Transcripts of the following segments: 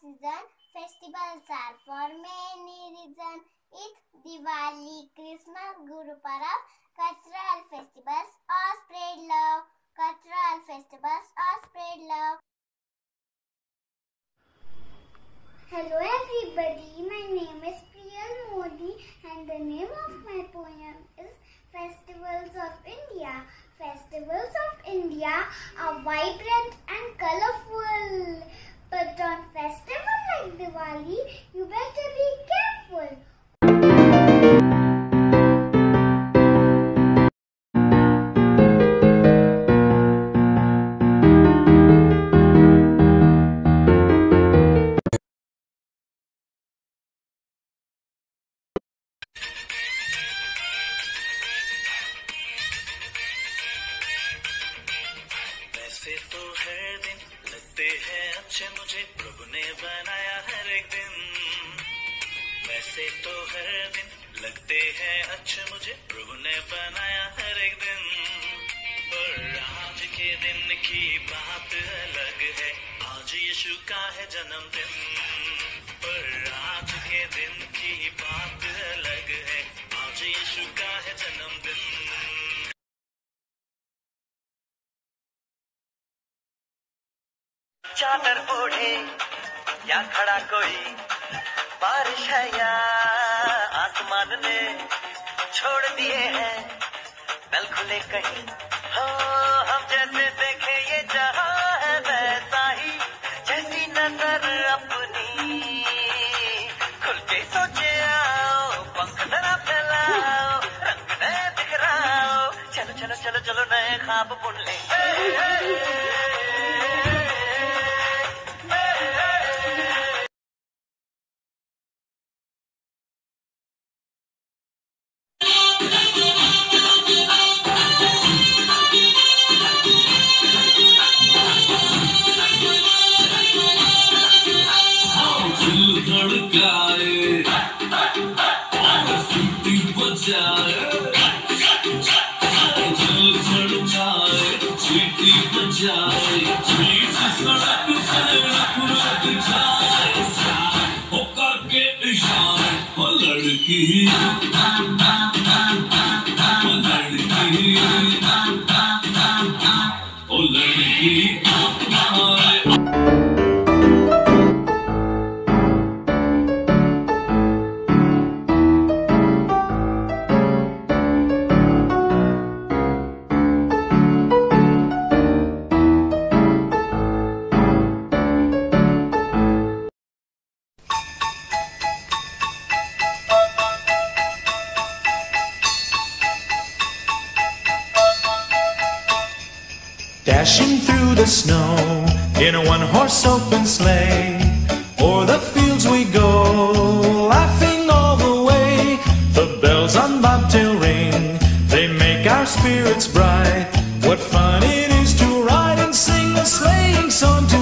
season. Festivals are for many reasons. Eid, Diwali, Christmas, Guru Parab, cultural festivals or spread love. Cultural festivals or spread love. Hello everybody, my name is Priyal Modi and the name of my poem is Festivals of India. Festivals of India are vibrant and colorful. But on festival like Diwali, you better be careful. हैं, अच्छे मुझे प्रभु ने बनाया हर एक दिन। वैसे तो हर दिन लगते हैं, अच्छे मुझे प्रभु ने बनाया हर एक दिन। पर आज के दिन की बात अलग है, आज यीशु का है जन्मदिन। पर आज के दिन की बात अलग है, आज यीशु का है जन्मदिन। चादर ओढ़े, या खड़ा कोई? बारिश है या आसमान ने छोड़ दिए हैं? नल खुले कहीं। हो, हम जैसे देखे ये जहाँ है वैसा ही, जैसी नज़र अपनी। खुल के सोचे आओ, पंख जरा फैलाओ, रंग नए बिखराओ। चलो चलो चलो चलो, नए ख्वाब बुन ले। Oh, lady. Dashing through the snow in a one horse open sleigh. O'er the fields we go, laughing all the way. The bells on bobtail ring, they make our spirits bright. What fun it is to ride and sing a sleighing song tonight.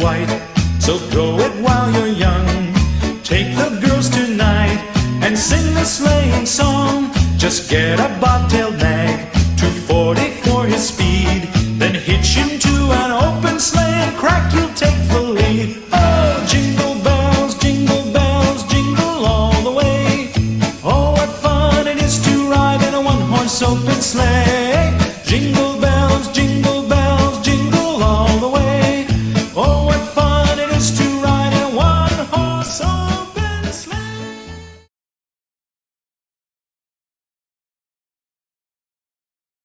white, so grow it while you're young. Take the girls tonight and sing the sleighing song. Just get a bobtail